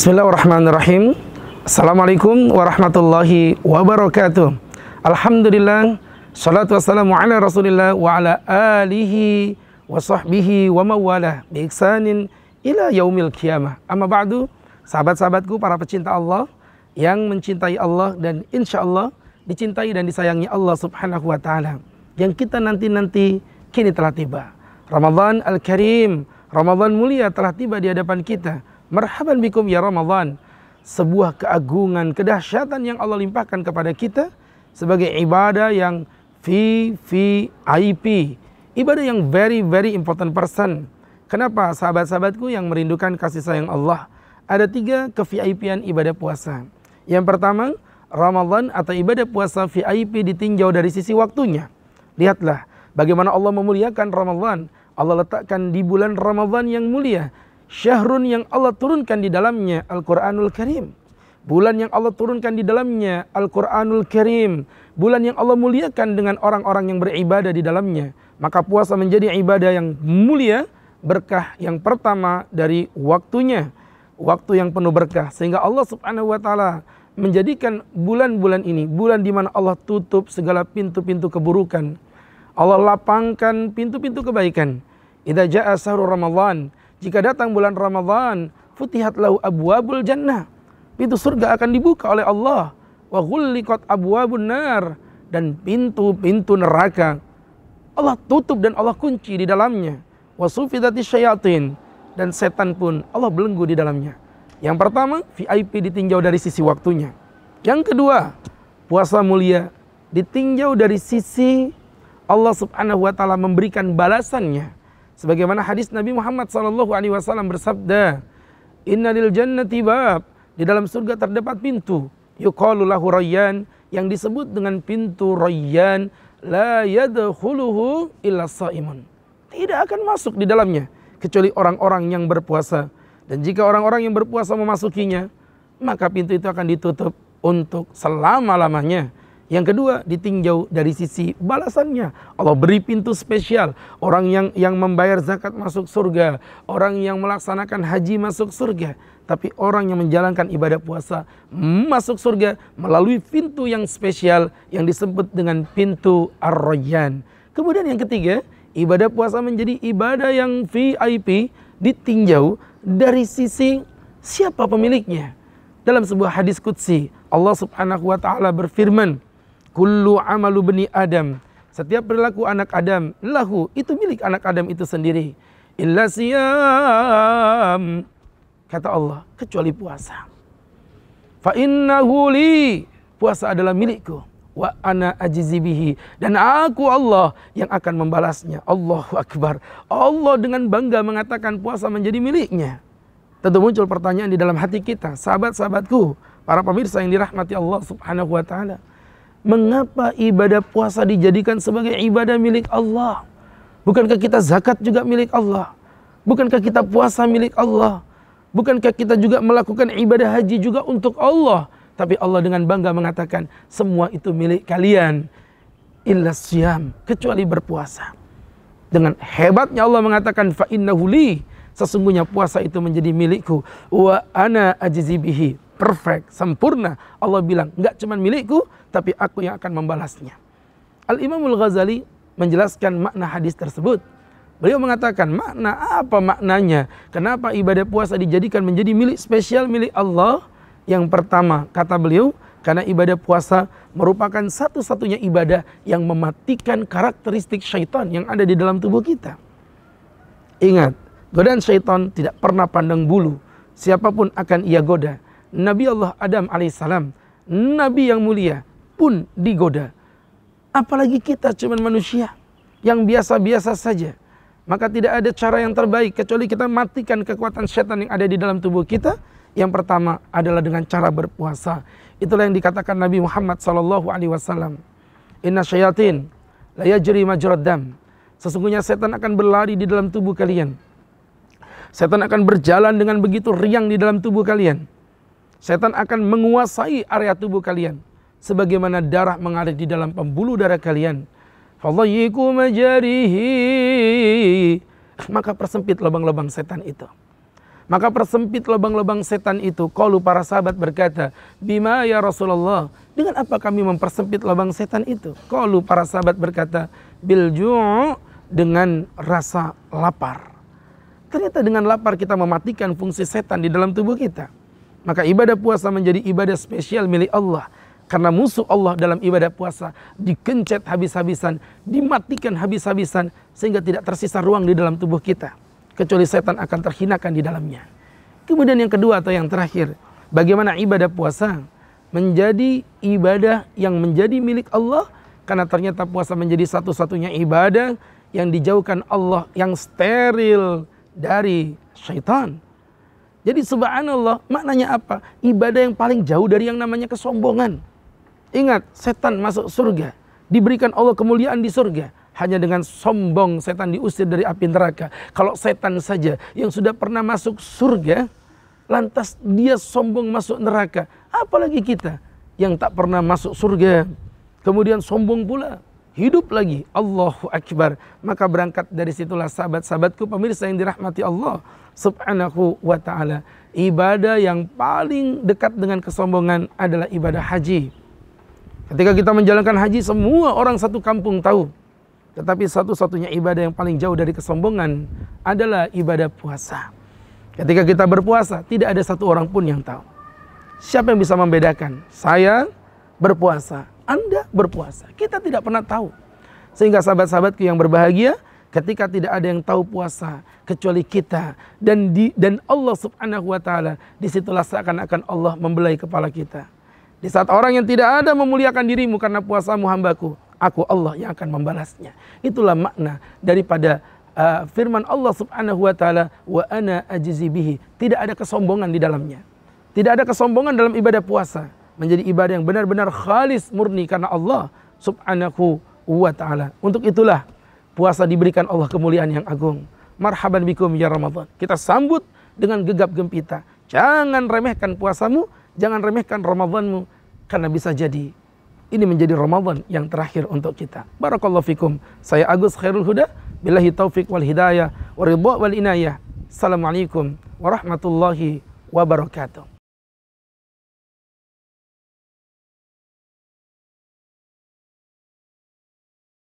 Bismillahirrahmanirrahim. Assalamualaikum warahmatullahi wabarakatuh. Alhamdulillah, salatu wassalamu ala rasulillah wa ala alihi wa sahbihi wa mawalah bi ihsanin ila yaumil qiyamah. Amma ba'du, sahabat-sahabatku para pecinta Allah yang mencintai Allah dan insya Allah dicintai dan disayangi Allah subhanahu wa ta'ala. Yang kita nanti-nanti kini telah tiba. Ramadan Al-Karim, Ramadan mulia telah tiba di hadapan kita Marhaban bikum ya Ramadan. Sebuah keagungan, kedahsyatan yang Allah limpahkan kepada kita sebagai ibadah yang VVIP. Ibadah yang very very important person. Kenapa sahabat-sahabatku yang merindukan kasih sayang Allah? Ada tiga ke VIP-an ibadah puasa. Yang pertama, Ramadan atau ibadah puasa VIP ditinjau dari sisi waktunya. Lihatlah bagaimana Allah memuliakan Ramadan. Allah letakkan di bulan Ramadan yang mulia syahrun yang Allah turunkan di dalamnya Al-Quranul Karim. Bulan yang Allah turunkan di dalamnya Al-Quranul Karim. Bulan yang Allah muliakan dengan orang-orang yang beribadah di dalamnya. Maka puasa menjadi ibadah yang mulia, berkah yang pertama dari waktunya. Waktu yang penuh berkah. Sehingga Allah subhanahu wa ta'ala menjadikan bulan-bulan ini, bulan di mana Allah tutup segala pintu-pintu keburukan. Allah lapangkan pintu-pintu kebaikan. Idza jaa sahru Ramadan, jika datang bulan Ramadhan, futihat lahu abwabul jannah. Pintu surga akan dibuka oleh Allah. Wa ghulliqat abwabun nar dan pintu-pintu neraka Allah tutup dan Allah kunci di dalamnya. Wa syayatin dan setan pun Allah belenggu di dalamnya. Yang pertama, VIP ditinjau dari sisi waktunya. Yang kedua, puasa mulia ditinjau dari sisi Allah Subhanahu wa taala memberikan balasannya Sebagaimana hadis Nabi Muhammad sallallahu alaihi wasallam bersabda, "Innalil jannati bab." Di dalam surga terdapat pintu, yuqalu lahu rayyan yang disebut dengan pintu rayyan la yadkhuluhu illa saimun. Tidak akan masuk di dalamnya kecuali orang-orang yang berpuasa. Dan jika orang-orang yang berpuasa memasukinya, maka pintu itu akan ditutup untuk selama-lamanya. Yang kedua, ditinjau dari sisi balasannya. Allah beri pintu spesial. Orang yang yang membayar zakat masuk surga, orang yang melaksanakan haji masuk surga. Tapi orang yang menjalankan ibadah puasa masuk surga melalui pintu yang spesial yang disebut dengan pintu Ar-Rayyan. Kemudian yang ketiga, ibadah puasa menjadi ibadah yang VIP ditinjau dari sisi siapa pemiliknya. Dalam sebuah hadis qudsi, Allah Subhanahu wa taala berfirman, Kullu amalu bani Adam. Setiap perilaku anak Adam, lahu, itu milik anak Adam itu sendiri. Illa siyam. Kata Allah, kecuali puasa. Fa innahu li. Puasa adalah milikku. Wa ana ajizibihi. Dan aku Allah yang akan membalasnya. Allahu Akbar. Allah dengan bangga mengatakan puasa menjadi miliknya. Tentu muncul pertanyaan di dalam hati kita. Sahabat-sahabatku. Para pemirsa yang dirahmati Allah subhanahu wa ta'ala Mengapa ibadah puasa dijadikan sebagai ibadah milik Allah? Bukankah kita zakat juga milik Allah? Bukankah kita puasa milik Allah? Bukankah kita juga melakukan ibadah haji juga untuk Allah? Tapi Allah dengan bangga mengatakan, semua itu milik kalian. Illa siyam, kecuali berpuasa. Dengan hebatnya Allah mengatakan, fa innahu li, sesungguhnya puasa itu menjadi milikku. Wa ana ajizibihi perfect, sempurna. Allah bilang, enggak cuma milikku, tapi aku yang akan membalasnya. Al-Imamul Ghazali menjelaskan makna hadis tersebut. Beliau mengatakan, makna apa maknanya? Kenapa ibadah puasa dijadikan menjadi milik spesial milik Allah? Yang pertama, kata beliau, karena ibadah puasa merupakan satu-satunya ibadah yang mematikan karakteristik syaitan yang ada di dalam tubuh kita. Ingat, godaan syaitan tidak pernah pandang bulu. Siapa pun akan ia goda Nabi Allah Adam alaihissalam, Nabi yang mulia pun digoda. Apalagi kita cuma manusia yang biasa-biasa saja. Maka tidak ada cara yang terbaik kecuali kita matikan kekuatan setan yang ada di dalam tubuh kita. Yang pertama adalah dengan cara berpuasa. Itulah yang dikatakan Nabi Muhammad sallallahu alaihi wasallam. Inna syayatin la yajri majrad dam. Sesungguhnya setan akan berlari di dalam tubuh kalian. Setan akan berjalan dengan begitu riang di dalam tubuh kalian Setan akan menguasai area tubuh kalian. Sebagaimana darah mengalir di dalam pembuluh darah kalian. Fadayyiku majarihi. Maka persempit lubang-lubang setan itu. Maka persempit lubang-lubang setan itu. Kalau para sahabat berkata, Bima ya Rasulullah. Dengan apa kami mempersempit lubang setan itu? Kalau para sahabat berkata, Bilju' dengan rasa lapar. Ternyata dengan lapar kita mematikan fungsi setan di dalam tubuh kita. Maka ibadah puasa menjadi ibadah spesial milik Allah. Karena musuh Allah dalam ibadah puasa dikencet habis-habisan, dimatikan habis-habisan sehingga tidak tersisa ruang di dalam tubuh kita kecuali setan akan terhinakan di dalamnya. Kemudian yang kedua atau yang terakhir, bagaimana ibadah puasa menjadi ibadah yang menjadi milik Allah karena ternyata puasa menjadi satu-satunya ibadah yang dijauhkan Allah yang steril dari syaitan. Jadi subhanallah maknanya apa? Ibadah yang paling jauh dari yang namanya kesombongan. Ingat, setan masuk surga, diberikan Allah kemuliaan di surga hanya dengan sombong setan diusir dari api neraka. Kalau setan saja yang sudah pernah masuk surga, lantas dia sombong masuk neraka. Apalagi kita yang tak pernah masuk surga, kemudian sombong pula. Hidup lagi, Allahu Akbar. Maka berangkat dari situlah sahabat-sahabatku pemirsa yang dirahmati Allah subhanahu wa ta'ala. Ibadah yang paling dekat dengan kesombongan adalah ibadah haji. Ketika kita menjalankan haji, semua orang satu kampung tahu tetapi satu-satunya ibadah yang paling jauh dari kesombongan adalah ibadah puasa. Ketika kita berpuasa, tidak ada satu orang pun yang tahu. Siapa yang bisa membedakan? Saya berpuasa, Anda berpuasa. Kita tidak pernah tahu. Sehingga sahabat-sahabatku yang berbahagia, ketika tidak ada yang tahu puasa kecuali kita dan di, dan Allah Subhanahu wa taala, di situlah seakan-akan Allah membelai kepala kita. Di saat orang yang tidak ada memuliakan dirimu karena puasamu hambaku, aku Allah yang akan membalasnya. Itulah makna daripada uh, firman Allah Subhanahu wa taala wa ana ajzi bihi. Tidak ada kesombongan di dalamnya. Tidak ada kesombongan dalam ibadah puasa. Menjadi ibadah yang benar-benar khalis murni karena Allah Subhanahu wa taala. Untuk itulah puasa diberikan Allah kemuliaan yang agung. Marhaban bikum ya Ramadan. Kita sambut dengan gegap gempita. Jangan remehkan puasamu, jangan remehkan Ramadanmu karena bisa jadi ini menjadi Ramadan yang terakhir untuk kita. Barakallahu fikum. Saya Agus Khairul Huda. Billahi taufik wal hidayah. Wa wal inayah. Assalamualaikum warahmatullahi wabarakatuh.